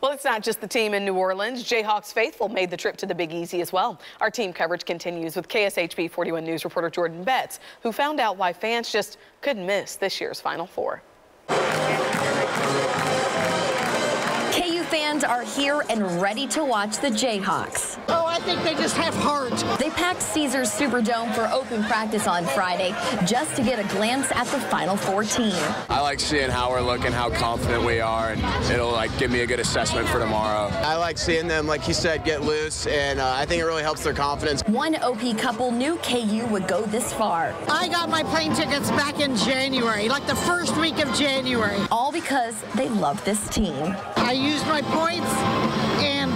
Well, it's not just the team in New Orleans. Jayhawks faithful made the trip to the Big Easy as well. Our team coverage continues with KSHB 41 News reporter Jordan Betts, who found out why fans just couldn't miss this year's Final Four. KU fans are here and ready to watch the Jayhawks. Oh, I think they just have heart. They packed Caesars Superdome for open practice on Friday just to get a glance at the Final Four team. I like seeing how we're looking, how confident we are, and it'll like give me a good assessment for tomorrow. I like seeing them, like he said, get loose, and uh, I think it really helps their confidence. One OP couple knew KU would go this far. I got my plane tickets back in January, like the first week of January. All because they love this team. I used my points, and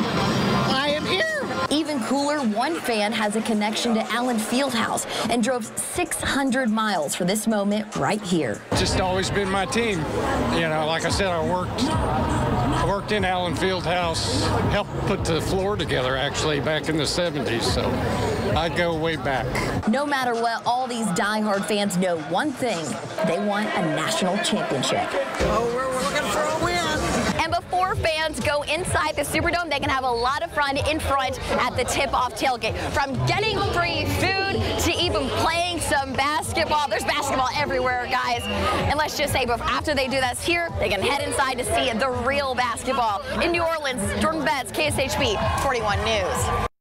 cooler, one fan has a connection to Allen Fieldhouse and drove 600 miles for this moment right here. Just always been my team. You know, like I said, I worked I worked in Allen Fieldhouse, helped put the floor together actually back in the 70s, so I go way back. No matter what, all these diehard fans know one thing. They want a national championship. Oh, we're, we're looking for a win. Inside the Superdome, they can have a lot of fun in front at the tip-off tailgate. From getting free food to even playing some basketball. There's basketball everywhere, guys. And let's just say, after they do this here, they can head inside to see the real basketball. In New Orleans, Jordan Betts, KSHB 41 News.